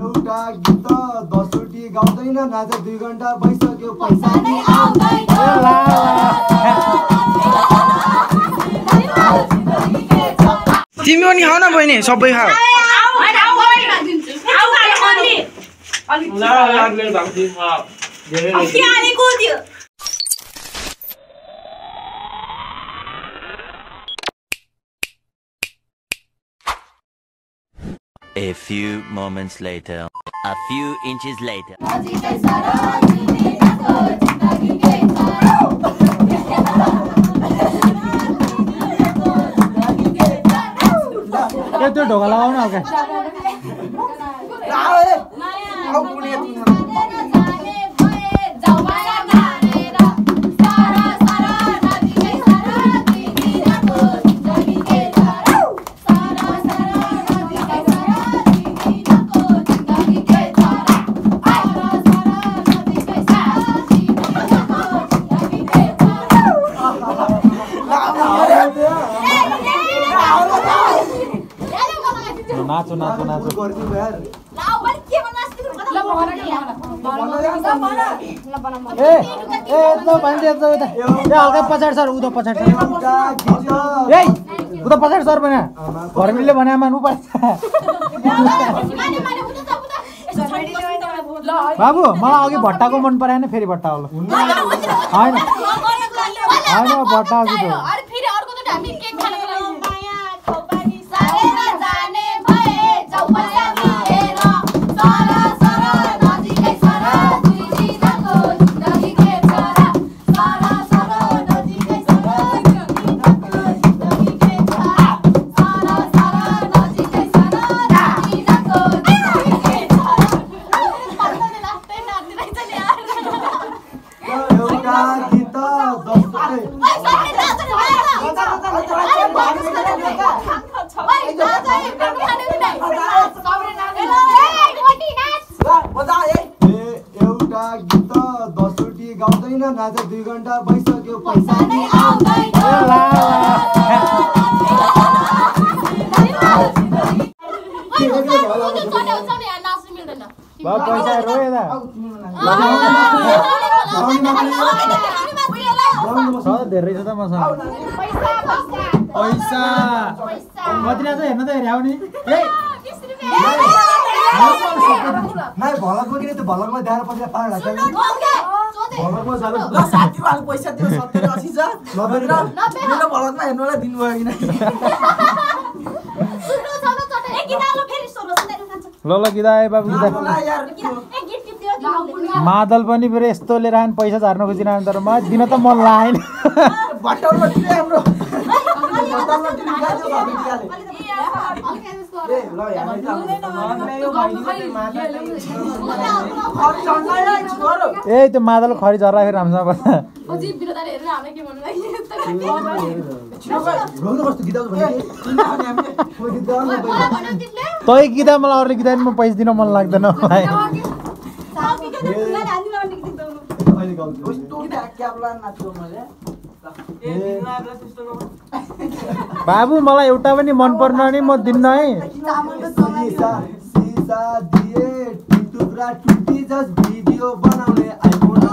एउटा गीत दसचोटि गाउँदैन नाच दुई घन्टा भइसक्यो पैसा नै आउँदैन तिमी पनि खाऊ न बहिनी सबै खाऊ A few moments later. A few inches later. नजिकै सर जिन्दगीको जिन्दगीकै सर ए त्यो ढोका लगाउन हल्का जाने नाचो नाचो नाचो गरिदिनु यार ए ए यत्रो भन्छ यत्रो उता ए हल्का पछाडि सर उता पछाडि सर ए उता पछाडि सर भने घरमिलले भने मान्नु पर्छ बाबु मलाई अघि भट्टाको मन परेन फेरि भट्टा होला होइन होइन भट्टा अघि पैसा सत्तरी असी छ। मेरो भलकमा हेर्नुलाई दिनुभयो किन ल ल गिदा आए बाबु गिदा मादल पनि फेरि यस्तो लिएर आयो पैसा झार्न खोजिरहनु तर म दिन त मन लागेन भट्टाउनु दिने हाम्रो भट्टाउनु दिने क्या त्यो घरको टिकाले। ए त्यो मादल खरी झर्दा फेरि तै गिदा मलाई अरूले गिदा पनि म पैसा दिन मन लाग्दैन भाइ बाबु मलाई एउटा पनि मन पर्न नि म दिन्न है। सिसा सिसा दिए टुक्रा टुटी जस भिडियो बनाउने आइफोन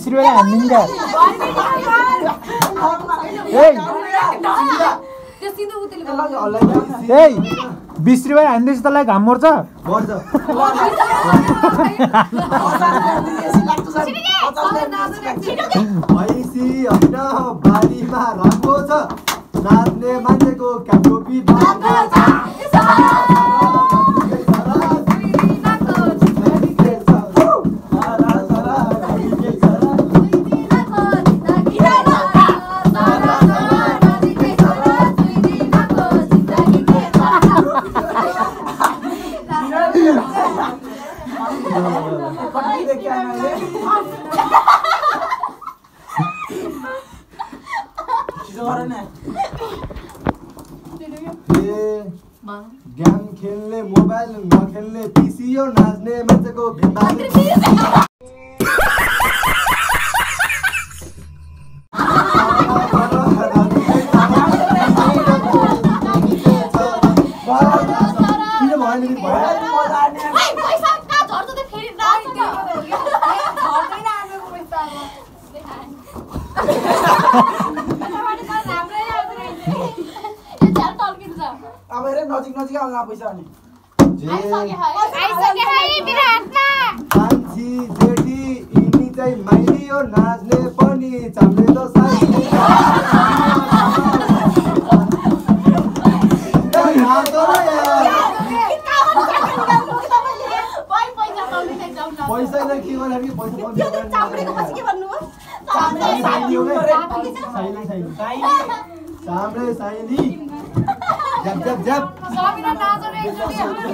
यसलाई बिस रुपियाँ हानिदिनु क्या ए ए बिस रुपियाँ हानिदिएपछि तँलाई घाम मर्छ अब हेरे नजिक नजिक आउला पैसा अनि। है। है। कान्छी जेठी यिनी चाहिँ माइली यो नाच्ने पनि चाम्रे त पैसा के गर्यो कि पैसा जप सबिना नाच्छ रे एकचोटि।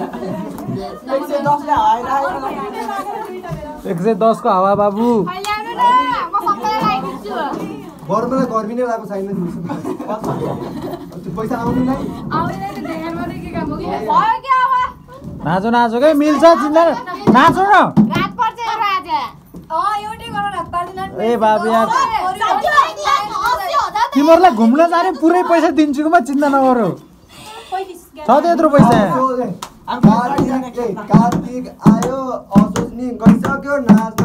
एक सय दसको हावा बाबु। गर्मीलाई गर्मी नै लगाएको छैन पैसा आउनु नै? नाचो नाचो के मिल्छ चिन्ता नाचो न। ए बाबु यहाँ साँच्चै अस्सी हजार त तिमीहरूलाई घुम्न जाने पुरै पैसा दिन्छु म चिन्ता नगरौ। छ त यत्रो पैसा। कार्तिक आयो असोज नि गइसक्यो नाच्न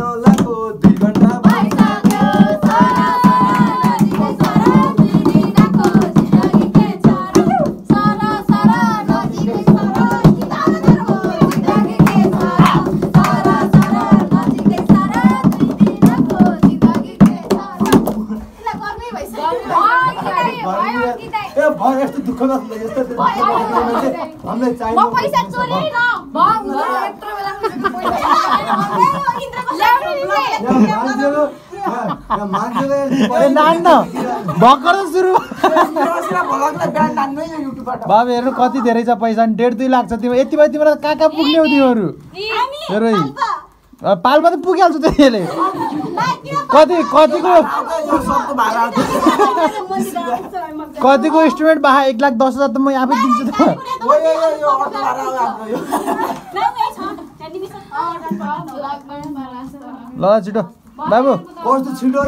नान्न भर्खर सुरु। हेर्नु कति धेरै छ पैसा नि? डेढ दुई लाख छ तिम्रो। यति भए तिमीलाई कहाँ कहाँ पुग्ने हो तिमीहरू? हेर पाल्पा त पुगिहाल्छ त्यसले। कति कतिको कतिको इन्स्ट्रुमेन्ट बाहा एक लाख दस हजार त म आफै दिन्छु त। ल छिटो। बाबु कस्तो छिटो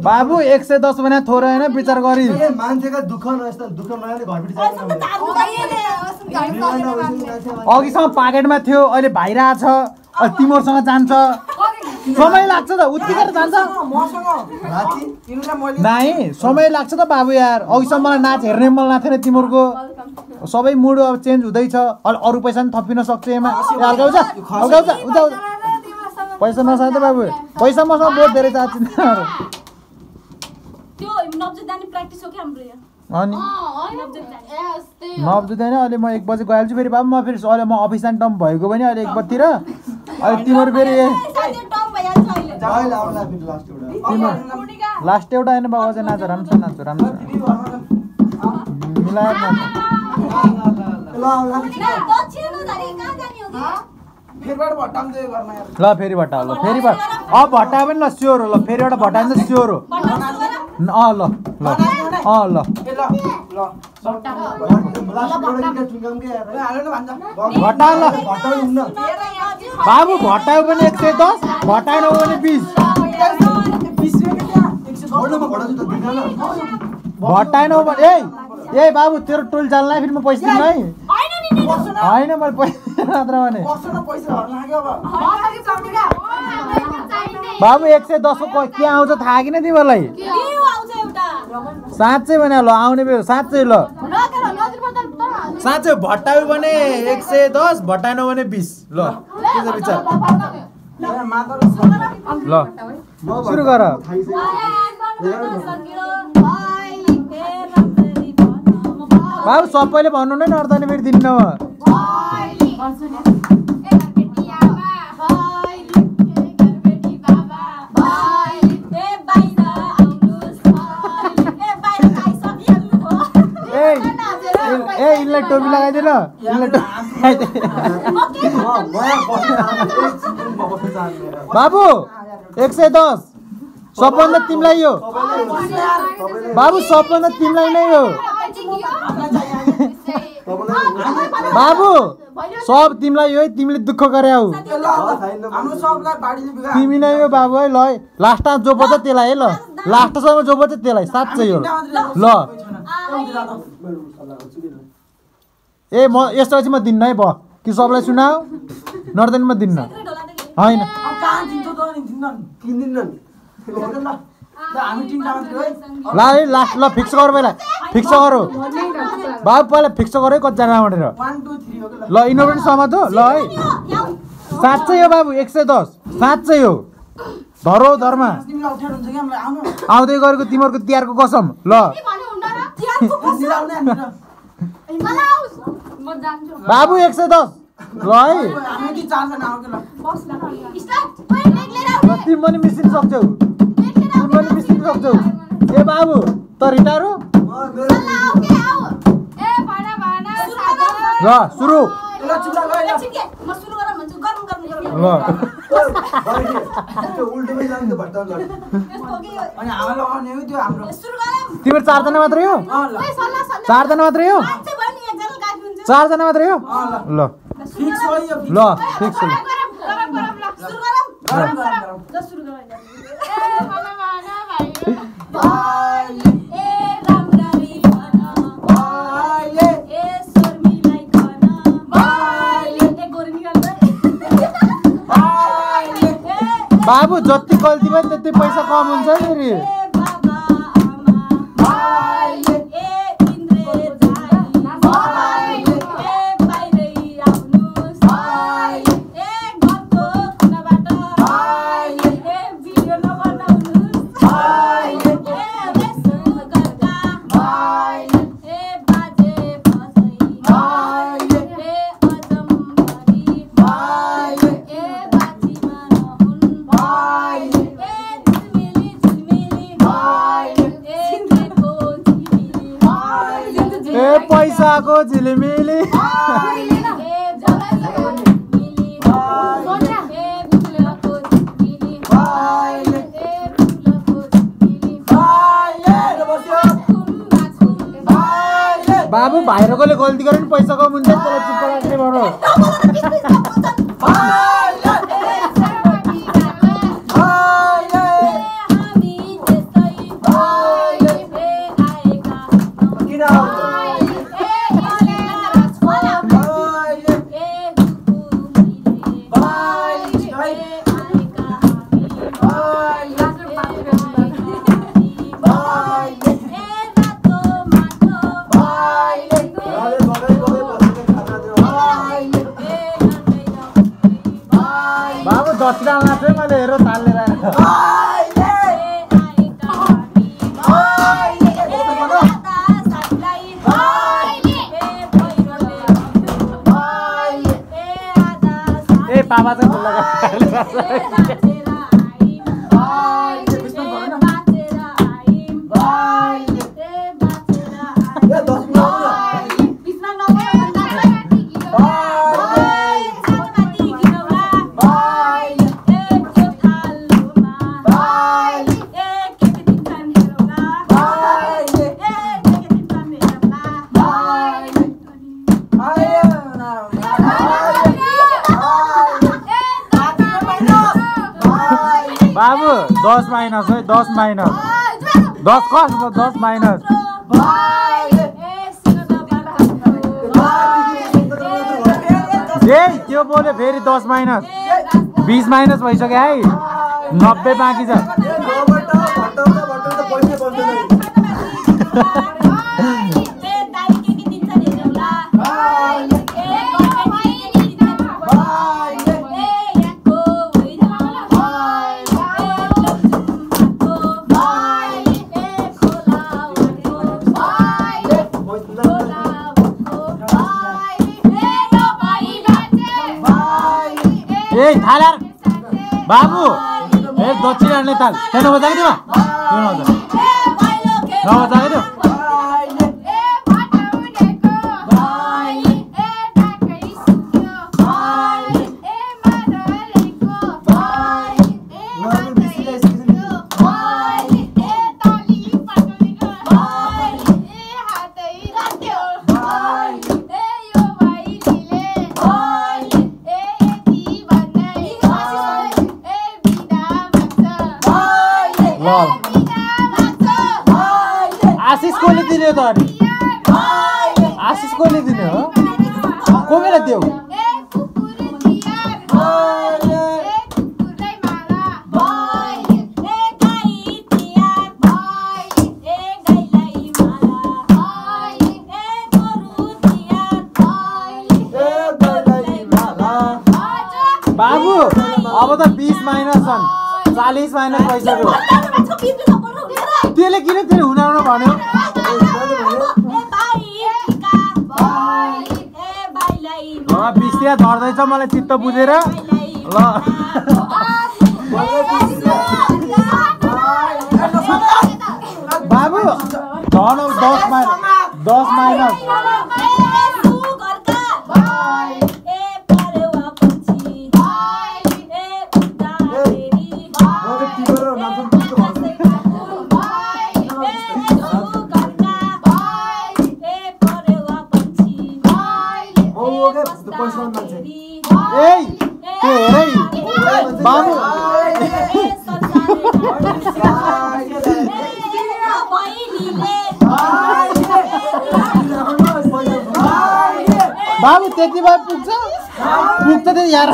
बाबु एक सय दस भने थोरै होइन विचार गरी मान्छेका दुःख नयस्ता दुःख अघिसम्म पाकेटमा थियो अहिले भाइरहेछ तिमीहरूसँग जान्छ। समय लाग्छ त उत्तिकै जान्छ। मसँग नाइ समय लाग्छ त बाबु यार। अघिसम्म मलाई नाच हेर्ने मन लाग्थेन तिमीहरूको सबै मुड अब चेन्ज हुँदैछ। अरू पैसा पनि थपिन सक्छ यसमा ए, हल्का उजा उजा। पैसा नसाथ बाबु। पैसा मसँग बहुत धेरै छ अनि नब्जुँदैन अहिले म एक बजी गइहाल्छु फेरि बाबु म फेरि अहिले म अफिस जाने टम भएको भने अहिले एक बजीतिर अहिले तिमीहरू फेरि लास्ट एउटा तिम्रो लास्ट एउटा होइन बाबु अझै नाच राम्रो छ नाच राम्रो छ मिलाएर ल फेरि भट्टा हो, ल फेरि भट्टा अब भट्टा पनि ल स्योर हो ल फेरि एउटा भट्टा पनि त स्योर हो अँ ल ल अँ ल ल. ल. न बाबु भट्टायो पनि एक सय दस भट्टाएन भने बिस। भट्टाएन भने ए ए बाबु तेरो टोल चाल्न फेरि म पैसा दिनु है। होइन मैले पैसा मात्र भने। बाबु एक सय दसको क- के आउँछ थाहा किन एउटा साँच्चै भने ल आउने बेला साँच्चै ल। साँच्चै भट्टायो भने एक सय दस भट्टाएन भने बिस। ल के छ विचार। ल सुरु गर। बाबु सबैले भन्नु नै नर्दा फेरि दिन्न। यिनलाई टोपी लगाइदिएर बाबु एक सय दस. सबभन्दा तिमीलाई यो बाबु सबभन्दा तिमीलाई नै हो. बाबु सब तिमीलाई यो है तिमीले दुःख गरे हौ तिमी नै हो बाबु है ल. है लास्टमा जो बन्छ त्यसलाई है ल. लास्टसम्म जो बन्छ त्यसलाई साँच्चै हो. ल. ए म यस्तो चाहिँ म दिन्न है भयो कि सबलाई सुनाऊ? नर्दैन म दिन्न। होइन। अब कहाँ दिन्छ त नि दिन्न? नि। किन्दिनन् ल। है। लास्ट ल फिक्स गर पहिला। फिक्स गर। बाबु पहिला फिक्स गर है कतिजना भनेर ल। पनि सहमत हो। ल है। साँच्चै हो बाबु एक सय दस। साँच्चै हो। धरो धर्म। आउँदै गरेको तिमीहरूको तिहारको कसम। ल। बाबु एक सय दस। ल है। तिमी पनि मिसिन सक्छौ। तिमी पनि मिसिन सक्छौ। ए बाबु त रिटायर हो ल सुरु। ल तिमीहरू चारजना मात्रै हो? अँ ल। चारजना मात्रै हो? चारजना मात्रै हो? ल। ल। बाइले। ए बाबु जति गल्ती भयो त्यति पैसा कम हुन्छ नि फेरि। बाबु भाइरकोले गल्ती गर्यो नि पैसा कम हुन्छ नि त्यसलाई चुप्प राख्ने भनौँ। दस माइनस है दस माइनस। दस कस दस माइनस? ए त्यो बोल्यो फेरि दस माइनस। बिस माइनस भइसक्यो है। नब्बे बाँकी छ। बाबु त्यहाँ चालिस माइनस भइसक्यो त्यसले किन त्यसले हुन भन्यो? ल बिस त्यहाँ झर्दैछ मलाई चित्त बुझेर। ल। बाबु झन दस माइनस दस माइनस। बाबु। त्यति भए पुग्छ। पुग्छ त्यो यार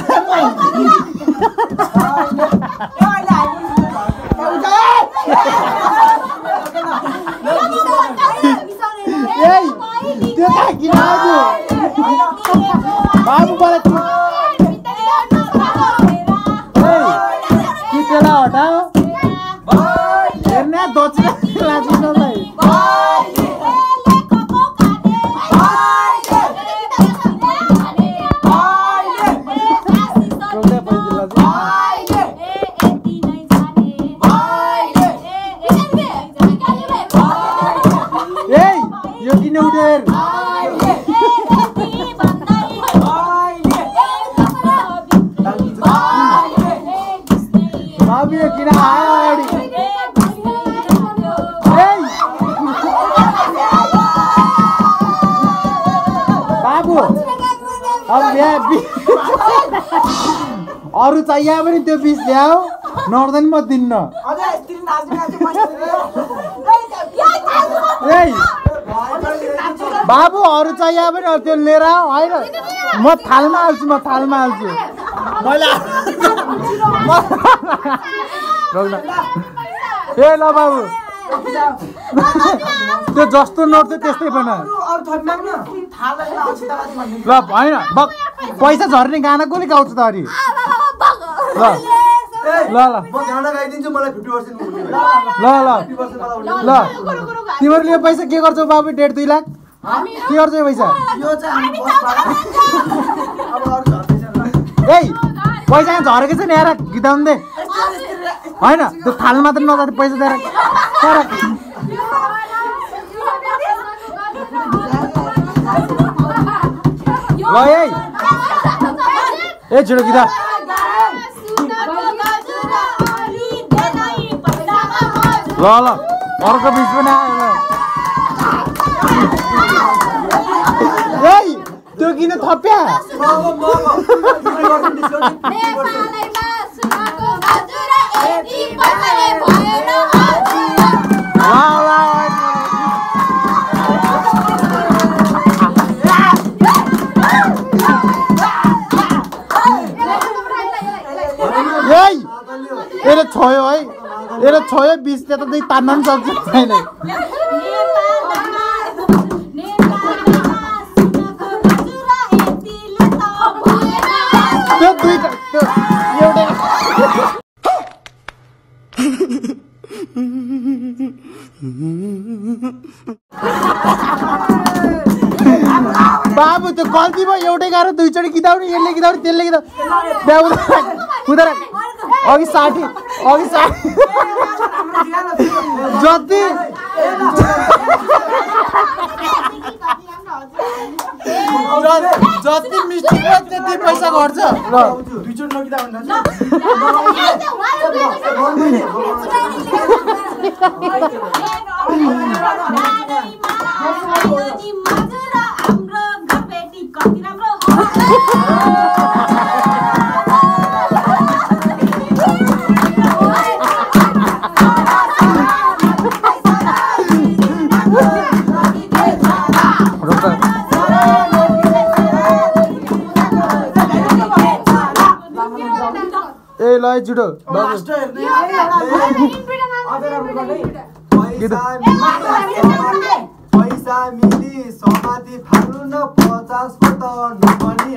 बाबु यो किन बाबु अरू चाहियो पनि त्यो बिस ल्याऊ नर्दैन म दिन्न बाबु अरू चाहियो पनि त्यो लिएर होइन म थालमा हाल्छु म थालमा हाल्छु मैले ए ल बाबु। त्यो जस्तो नोट चाहिँ त्यस्तै बना ल होइन बक पैसा झर्ने गाना कसले गाउँछ त अरे? ल। ल ल। म गाना गाइदिन्छु मलाई फिफ्टी पर्सेन्ट ल ल। ल। तिमीहरूले यो पैसा के गर्छौ बाबु? डेढ दुई लाख? के गर्छ पैसा? ए पैसा यहाँ झरेको छ नि हेर गीताउनु दे। होइन? त्यो थाल मात्र नजाने पैसा दिएर तर ल है। ए छिटो गीता। ल ल अर्को बिच पनि आयो त्यो किन थप्या? त्यता चाहिँ तान्न पनि सक्छ बाबु त्यो भयो एउटै गाह्रो दुईचोटि किताउने यसले किताउने त्यसले किताउने त्यहाँ उता अघि साठी अघि साठी। जति जति मिस्टेक भयो त्यति पैसा घट्छ ल दुईचोटि ल है छिटो लास्ट हेर्ने अझै राम्रो गर्ने पैसा मिली समाधि फाल्नु न पचासको त नपनि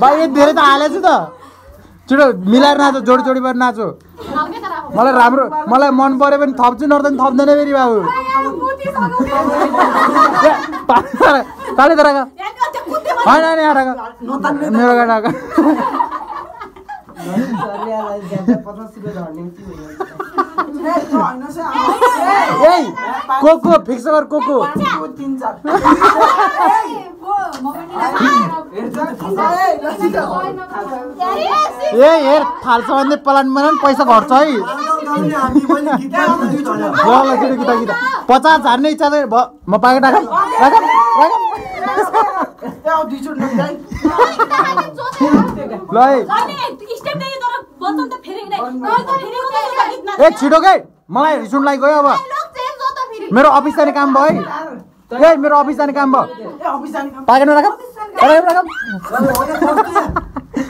भाइ यो धेरै त हालेछु त। छिटो मिलाएर नाचो जोडी जोडी भएर नाचो। मलाई राम्रो मलाई मन पऱ्यो भने थप्छु नर्दा पनि थप्दैन फेरि बाबु। ताली तर होइन होइन यहाँ राख। मेरो गाडी ए को को फिक्स गर को को त्यो तिन चार। ए हेर थाल्छ भने प्लान बनाउनु पैसा घट्छ है पनि। ल ल गीता गीता पचास झार्ने इच्छा चाहिँ भयो म नजाइ ल ए छिटो गए मलाई रिस उठ्न लागि गयो अब मेरो अफिस जाने काम भयो है ए मेरो अफिस जाने काम भयो। ए अफिस जाने काम पाकेटमा राखम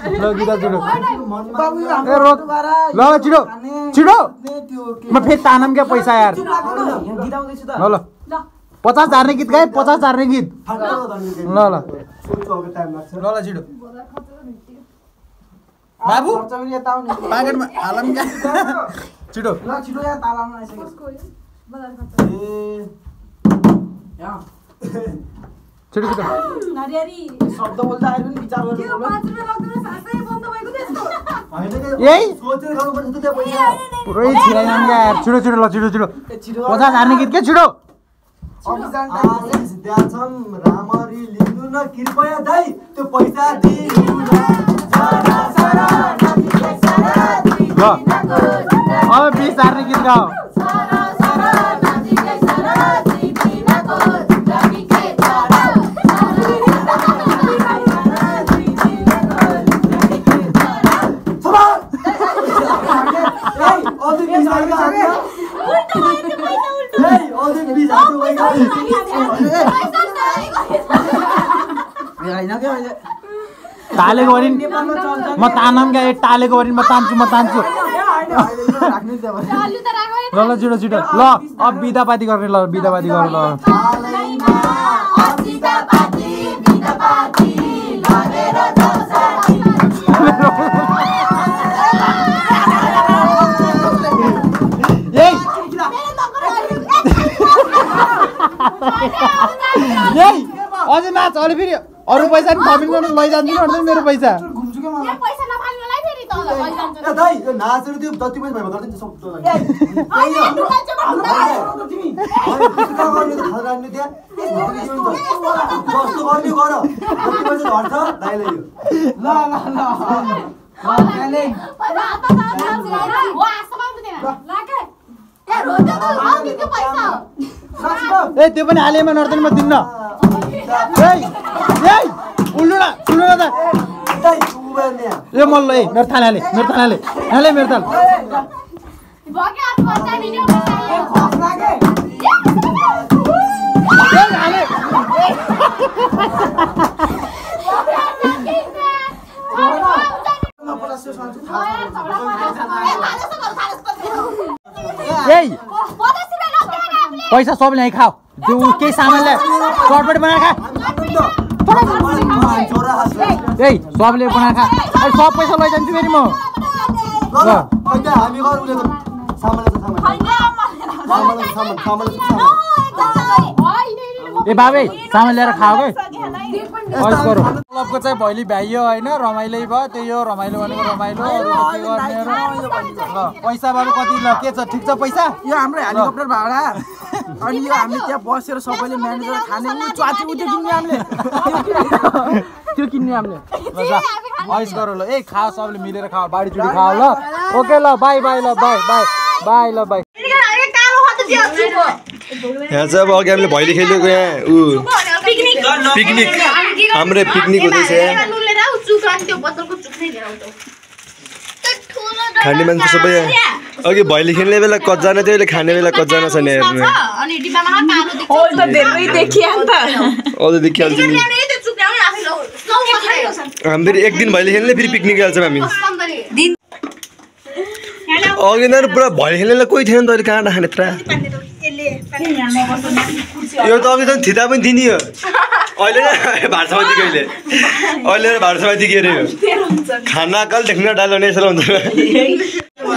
ल छिटो बाबु यो ए हाम्रो रोक। द्वारा ल ल छिटो। छिटो। ने त्यो के म फेरि तानम क्या पैसा यार। ल ल। पचास झार्ने गीत गाए पचास झार्ने गीत। ल ल। ल ल छिटो। बाबु पाकेटमा हालम क्या? छिटो। ल छिटो शब्द बोल्दा आएर पनि विचार पुरै यार छिटो छिटो ल छिटो छिटो छिटो पचास हार्ने गीत के छिटो रामरी लिनु न कृपया दाइ त्यो पैसा अब बिस हार्ने गीत गाऊ टालेको भने नि- म तानम क्या टालेको भने म तान्छु म तान्छु। ल ल छिटो छिटो। ल अब बिदापाती गर्ने ल बिदापाती गर ल। अझै नाच अहिले फेरि अरू पैसा नि थपिन्छ लैजान्छु नि मेरो पैसा घुम्छु क्या मलाई ए दाइ यो नाचेर त्यो जति पैसा भयो गरिदिन्छ सब तिमी पुस्तक गर्ने त थाहा राख्ने त्यहाँ जस्तो गर्ने गर जति पैसा घट्छ दाइले यो ल ल ल कालिङ ए त्यो पनि हालेमा नर्दैन म दिन्न उल्लु न सुन्नु न त। ए मल्ल ए मेरो थाल हाले मेरो थाल हाले हाले मेरो थाल। ए, पैसा सबले यहीँ खाऊ। त्यो केही सामान ल्याए चटपटी बनाएर खा। एई सबले बनाएर खा। अहिले सब पैसा लैजान्छु फेरि म। सामान सामान सामान ए बाबे सामान ल्याएर खाऊ क्लबको चाहिँ भैली भ्याइयो होइन रमाइलो भयो त्यही हो रमाइलो भनेको रमाइलो पैसा बाबु कति ल के छ ठिक छ पैसा? यो हाम्रो हेलिकप्टर भाडा। अनि यो हामीले त्यहाँ बसेर सबैले म्यानेजर खाने च्वाची किन्ने हामीले त्यो किन्ने- हामीले। ऐस गरौँ ल। ए खाओ सबले मिलेर खाओ बाढी चुडी खाओ ल। ओके ल बाई बाई ल बाई बाई बाई। ल बाई। यहाँ चाहिँ अब अघि हामीले भैली खेलेको यहाँ ऊ। पिकनिक। हाम्रो पिकनिक हुँदैछ। खाने मान्छे सबै यहाँ अघि भैली खेल्ने बेला कतिजना थियो अहिले खाने बेला कतिजना छ नि हेर्नु। अनि डिब्बामा कालो देख्छ हो त धेरै देखिया नि। त अझै देखिहाल्छ नि हामी फेरि एक दिन भैली खेल्ने फेरि पिकनिक हाल्छौँ हामी। अघि नै पुरा भैली खेल्नेलाई कोही थिएन नि त अहिले कहाँ राख्ने पुरा यो त अघि त थिता पनि थिनि यो अहिले नै भाडसामाथि कहिले अहिले नै भाडसामाथि के अरे खाना कल देख्न डालो नै यसो हुन्छ। हो।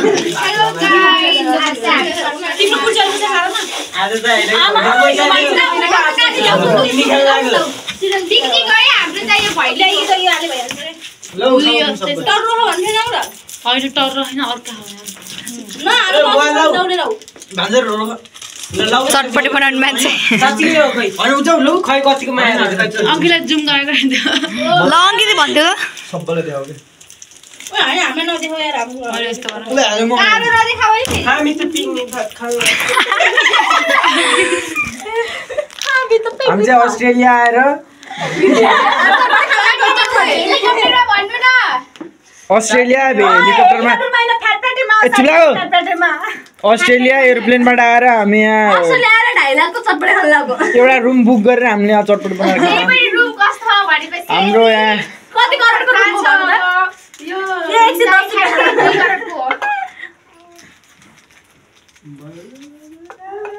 होइन टर्रो होइन अर्का चटपटी बनाउने मान्छे। अघिलाई जुम गरेको ल अङ्कित भन्थ्यो हामी चाहिँ अस्ट्रेलिया आएर हेलिकप्टरमा भन्नु न। अस्ट्रेलिया हेलिकप्टरमा अस्ट्रेलिया एरोप्लेनबाट आएर हामी यहाँ एउटा रुम बुक गरेर हामीले यहाँ चटपट भनेपछि हाम्रो यहाँ कति करोडको रुम हो भन्नु यो एक सय दस रुपियाँ दुई करोडको हो अगाडि आगे।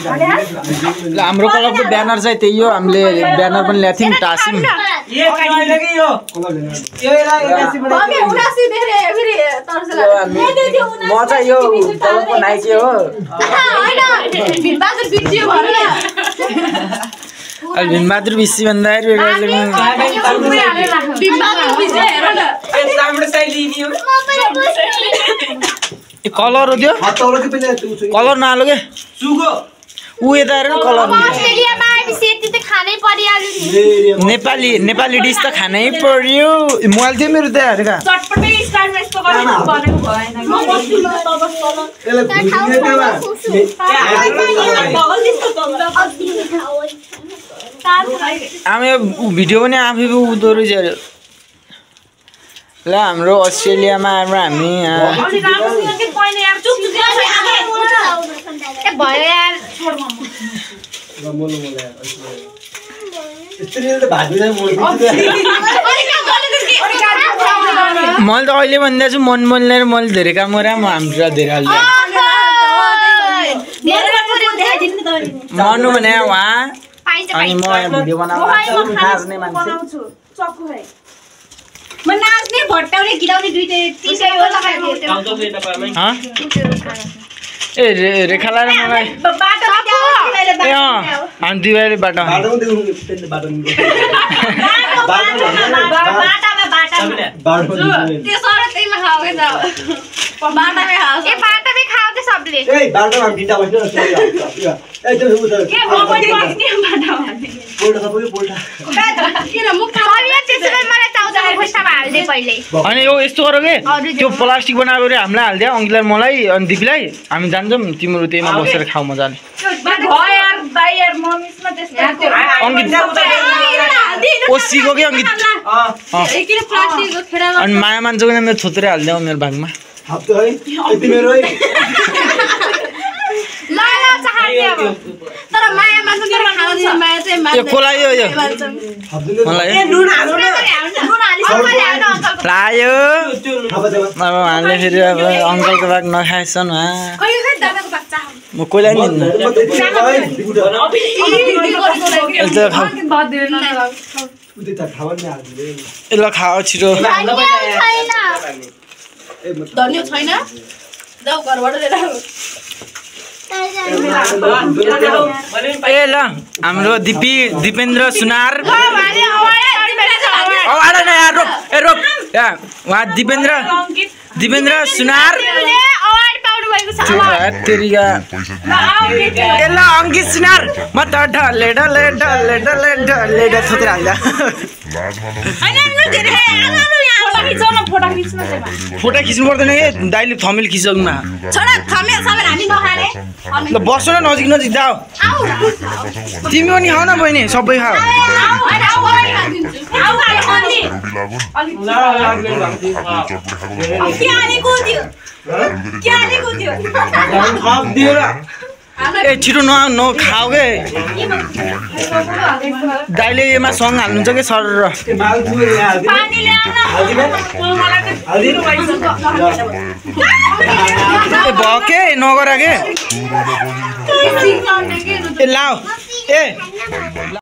हाम्रो क्लबको ब्यानर चाहिँ त्यही हो हामीले ब्यानर पनि ल्याएको थियौँ हामी- म चाहिँ यो क्लबको नाइके हो। भिमबहादुर बिसी भन्दाखेरि कलर हो त्यो। कलर नहालो के? कलर नेपाली नेपाली डिस त खानै पर्यो। मोबाइल थियो मेरो त्यहाँ आमे। भिडियो पनि आफै पो उदो रहेछ। ल हाम्रो अस्ट्रेलियामा आएर हामी मोलो त अहिले भन्दा छु मन मनले र मैले धेरै काम गरेँ म हाम्रो धेरै मर्नु भने उहाँ अनि म भिडियो नाच्ने मान्छे म नाच्ने भट्टाउने गिराउने दुइटै तिनटै हो लगाएको थियो हँ? ए रे रेखालाई र मलाई ए अँ हामी दिवाली बाटो बाटोमा देखाउनु, त्यसले बाटो निकाल्नु। बाटो भन्दैन, बाटामा बाटामा बाटो निकाल्नु। त्यो सर त्यहीमा खाओगे त बाटामै खाओ ए बाटामै खाओ त सबले ए, बाटोमा हामी तिनवटा बस्नु न, सरी, यो, ए, त्यो उ छ, के म पनि बस्ने बाटोमा पोल्टा छ पुग्यो, पोल्टा। किन मुख सबिया त्यसो भए मलाई अनि यो यस्तो गर के? त्यो प्लास्टिक बनाएको रे हामीलाई हालिदियो। अङ्किलाई मलाई अनि दिपीलाई। हामी जान्छौँ तिम्रो त्यहीमा बसेर खाऊ मजाले भयो यार दाइ यार मम्मीमा त्यस्तो अङ्कित ओ सिको कि अङ्कित? अनि माया मान्छेको मेरो थोत्रै हालिदियो मेरो भागमा तर माया लायो। अब उहाँले फेरि अब अङ्कलको भाग नखाएछन् उहाँ बाच्चा म कोहीलाई नि नि ल खाऊ छिटो। ए, म धन्य छैन जाऊ घरबाट लिएर आऊ। ए ल हाम्रो दिपी दिपेन्द्र सुनार। उहाँ दिपेन्द्र दिपेन्द्र सुनार। अङ्कित सिनार। म त ढले ढले ढले ढले ढले ढ थोतिर हाल्दा। फोटो खिच्न पर्दैन ए दाइले थमेल नखाने ल बस्नु न नजिक नजिक जाऊ तिमी पनि खाऊ न बहिनी सबै खाऊ आऊ ए छिटो न न खाऊ के दाइले यसमा सँग हाल्नुहुन्छ कि सर। ए भयो के नगर के ए लाऊ ए